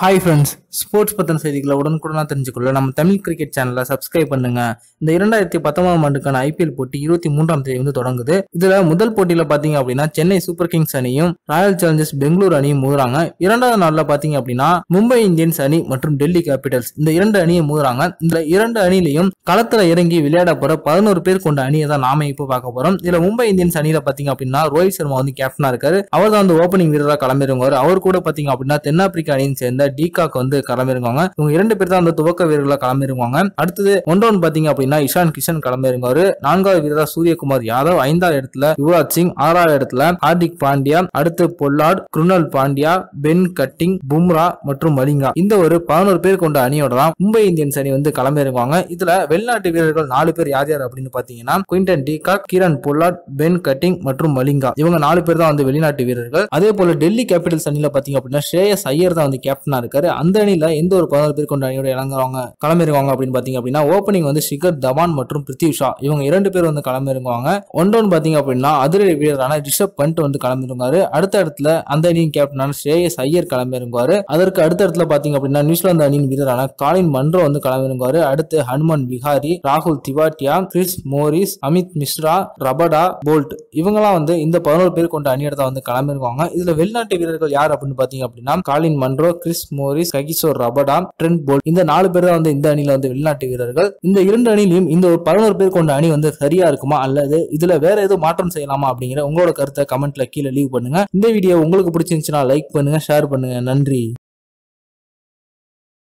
Hi friends sports பற்றின செய்திகளை உடனுக்குடனாக தெரிஞ்சுக்கொள்ள நம்ம தமிழ் கிரிக்கெட் சேனலை சப்ஸ்கிரைப் பண்ணுங்க. இந்த இரண்டாயிரத்தி பத்தொன்பதாம் ஆண்டுக்கான ஐபிஎல் போட்டி இருபத்தி மூன்றாம் தேதி வந்து தொடங்குது. இதுல முதல் போட்டியில பாத்தீங்க அப்படின்னா சென்னை சூப்பர் கிங்ஸ் அணியும் ராயல் சேலஞ்சர்ஸ் பெங்களூர் அணியும் மோதுறாங்க. இரண்டாவது நாள்ல பாத்தீங்க அப்படின்னா மும்பை இந்தியன்ஸ் அணி மற்றும் டெல்லி கேபிட்டல்ஸ் இந்த இரண்டு அணியும் மோதுறாங்க. இந்த இரண்டு அணியிலையும் களத்துல இறங்கி விளையாட போற பதினோரு பேர் கொண்ட அணியை தான் நாம இப்போ பார்க்க போறோம். இதுல மும்பை இந்தியன்ஸ் அணியில பாத்தீங்க அப்படின்னா ரோஹித் சர்மா வந்து கேப்டனா இருக்காரு. அவர் தான் வந்து ஓப்பனிங் வீரராக களமிறங்குவார். அவர் கூட பாத்தீங்க அப்படின்னா தென்னாப்பிரிக்கா அணியின் சேர்ந்த டிகாக் வந்து களமிறங்குவாங்க இவங்க இரண்டு பேர் தான் வந்து துவக்க வீரர்களாக களமிறங்குவாங்க அடுத்தது ஒன்றொன்று பாத்தீங்க அப்படின்னா இஷான் கிஷன் களமிறங்குவாரு நான்காவது வீரரா சூரியகுமார் யாதவ். ஐந்தாவது இடத்துல யுவராஜ் சிங். ஆறாவது இடத்துல ஹார்திக் பாண்டியா. அடுத்து Pollard Krunal Pandya Ben Cutting Bumrah மற்றும் மலிங்கா. இந்த ஒரு பதினோரு பேர் கொண்ட அணியோட தான் மும்பை இந்தியன்ஸ் அணி வந்து களமிறங்குவாங்க இதுல வெளிநாட்டு வீரர்கள் நாலு பேர் யார் யார் அப்படின்னு பாத்தீங்கன்னா Quinton de Kock Kieron Pollard Ben Cutting மற்றும் மலிங்கா. இவங்க நாலு பேர் தான் வந்து வெளிநாட்டு வீரர்கள். அதே போல டெல்லி கேபிட்டல்ஸ் அணியில பாத்தீங்க அப்படின்னா ஸ்ரேயஸ் ஐயர் தான் வந்து கேப்டன் இருக்காரு. அந்த அணியில எந்த ஒரு பதினாறு பேர் கொண்ட அணியோட இறங்குவாங்க களமிறங்குவாங்க அப்படின்னு பாத்தீங்க அப்படின்னா ஓப்பனிங் வந்து ஷிகர் தவான் மற்றும் பிருத்திவ் ஷா. இவங்க இரண்டு பேர் வந்து களமிறங்குவாங்க. டவுன் பாத்தீங்க அப்படின்னா அதிரடி வீரரான ரிஷப் பண்ட் வந்து களமிறங்குவாரு. அடுத்த இடத்துல அந்த அணியின் கேப்டனான ஸ்ரேயஸ் ஐயர் களமிறங்குவாரு. அதற்கு அடுத்த இடத்துல பாத்தீங்க அப்படின்னா நியூசிலாந்து அணியின் வீரரான காலின் மன்றோ வந்து களமிறங்குவாரு. அடுத்து ஹனுமன் விஹாரி ராகுல் Tewatia Chris Morris Amit Mishra Rabada Boult. இவங்கெல்லாம் வந்து இந்த பதினோரு பேர் கொண்ட அணியோட வந்து களமிறங்குவாங்க. இதுல வெளிநாட்டு வீரர்கள் யார் அப்படின்னு பாத்தீங்க அப்படின்னா Colin Munro Chris Morris Kagiso Rabada Trent Boult இந்த நாலு பேர் தான் வந்து இந்த அணியில வந்து வெளிநாட்டு வீரர்கள். இந்த இரண்டு அணிலையும் இந்த ஒரு பதினோரு பேர் கொண்ட அணி வந்து சரியா இருக்குமா? அல்லது இதுல வேற எதுவும் மாற்றம் செய்யலாமா அப்படிங்கிற உங்களோட கருத்தை கமெண்ட்ல கீழே லீவ் பண்ணுங்க. இந்த வீடியோ உங்களுக்கு பிடிச்சிருந்துச்சுன்னா லைக் பண்ணுங்க ஷேர் பண்ணுங்க. நன்றி.